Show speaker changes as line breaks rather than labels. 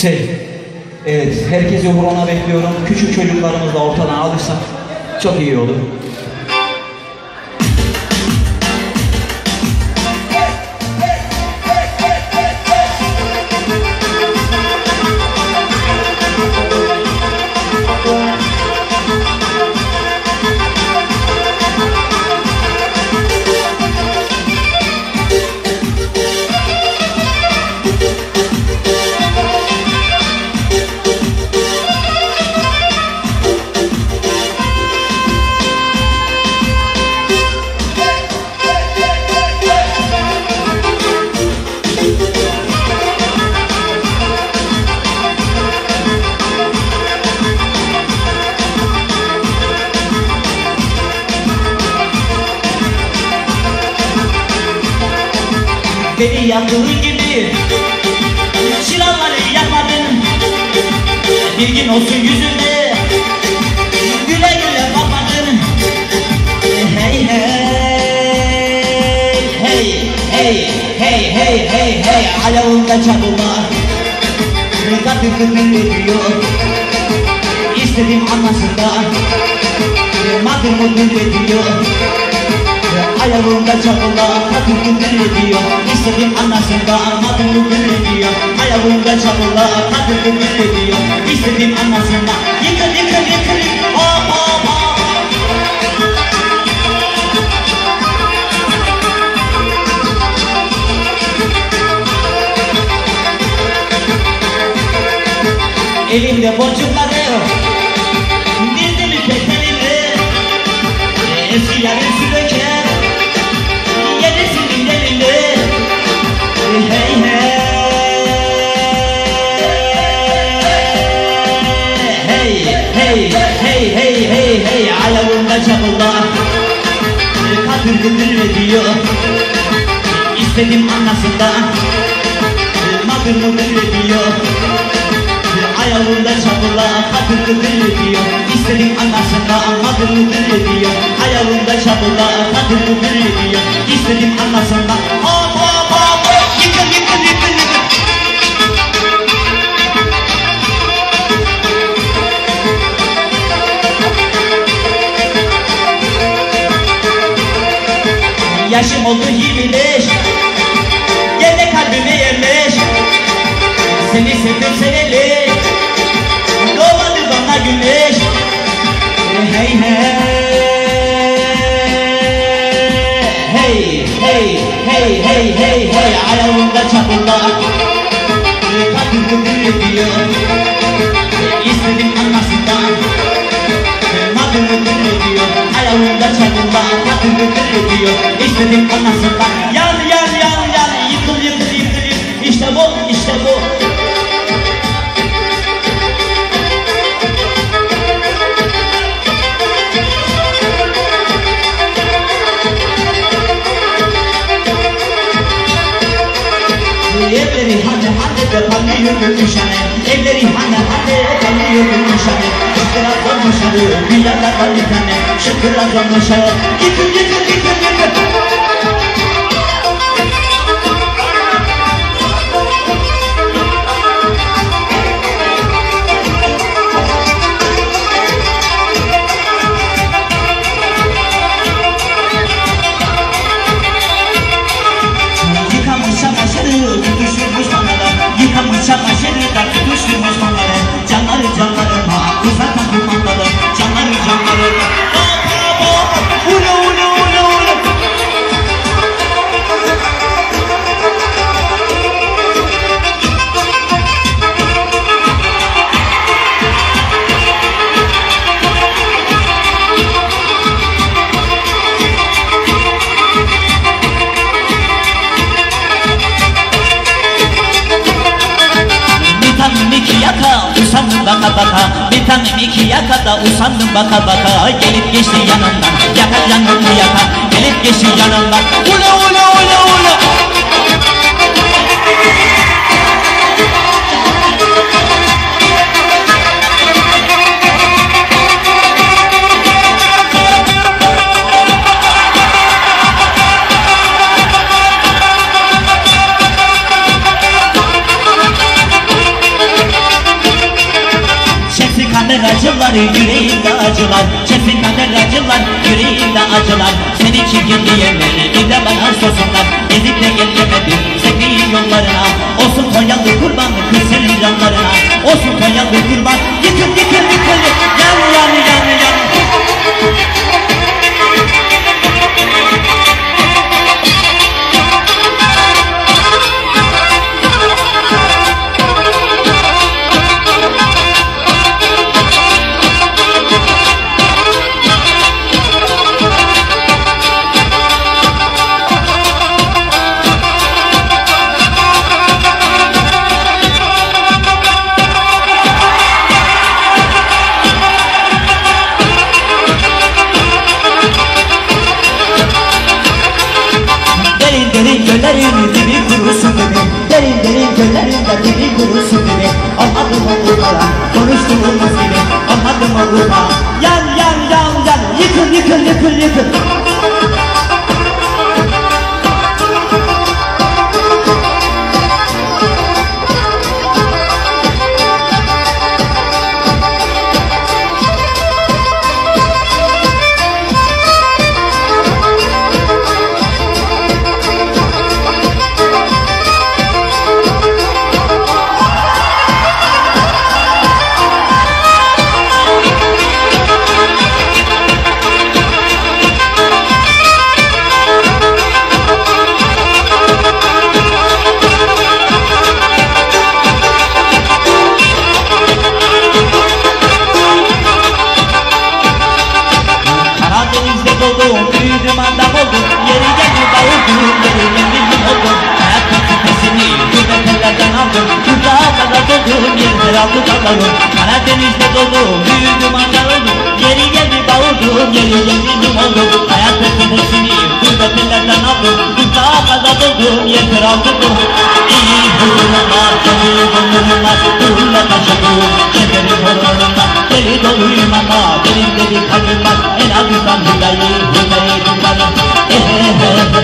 Şey, evet herkesi hurona bekliyorum. Küçük çocuklarımız da ortadan alırsak çok iyi olur. Beni yandığın gibi Silahları yakmadın. Bir gün olsun yüzünde Güle güle bakmadın. Hey hey Hey hey hey hey hey hey Alavunda çabuklar Katır kıtır ediyor İstediğim anlasınlar. Madır mıdır ediyor Ayağımda çapılar kadın gündür ediyor İstediğim anlasın da anladım gündür ediyor Ayağımda çapılar kadın gündür ediyor İstediğim anlasın da Yıkır yıkır yıkır yıkır Hop hop hop Elimde boncukları Dizdim petenimi Eski yarın sürüken Çapullar Katır kıtır ediyor. İstedim anlasın da Madır mıdır ediyor. Ayağımda çapullar Katır kıtır ediyor. İstedim anlasın da Madır mıdır ediyor. Ayağımda çapullar Katır kıtır ediyor. İstedim anlasın da Hop Yaşım oldu 25 Gel de kalbime yerleş Seni sevdim seneli Doğmadı bana güneş. Hey hey. Hey hey hey hey hey hey. Ayağımda çapullar Kadın İstedim anlasından Yan yan yan yan Yıkıl yıkıl yıkıl yıkıl. İşte bu işte bu. Evleri hane hane de parlıyor gümüşhane Evleri hane hane parlıyor gümüşhane Şıkıra konmuşalı yanda var bir tane Şıkıra konmuşalı Yıkır yıkır yıkır yıkır Tanem iki yaka usandım baka baka. Bir tanem iki yaka da usandım baka baka. Gelip geçti yanından yaka yanımı yaka. Gelip geçti yanından Ula ula ula ula benden acılar yüreğimde acılar Çeksin benden acılar yüreğimde acılar Seni çirkin diyenleri gidemem hastasınlar Ezikle geçemedim sevdiğim yollarına. Olsun Konyalı kurbanlık kız senin canlarına. Olsun Konyalı kurbanlık Yan yan yan yan. Yıkıl yıkıl yıkıl yıkıl Atatürk yıldır altı kapanım Karadeniz'de doğdum büyüdüm Ankara oldum Geri geldi bavuldum geri geldi dum oldum Hayatta sınırsını kuvvetlerden aldım Kutlağa kadar doldum yeter altı doldum İyi bulunamaz gönül bulunamaz Ruhla taşıdım şekeri korunamaz Deli doluyum ama benim deli kalbim var En azından hüdayi hüdayi tutarım Ehehehe.